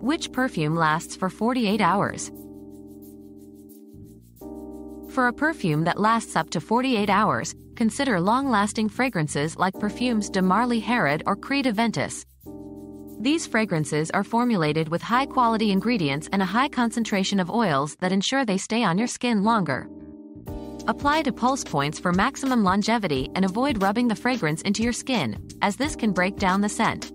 Which perfume lasts for 48 hours? For a perfume that lasts up to 48 hours, consider long-lasting fragrances like Parfums de Marly Herod or Creed Aventus. These fragrances are formulated with high-quality ingredients and a high concentration of oils that ensure they stay on your skin longer. Apply to pulse points for maximum longevity and avoid rubbing the fragrance into your skin, as this can break down the scent.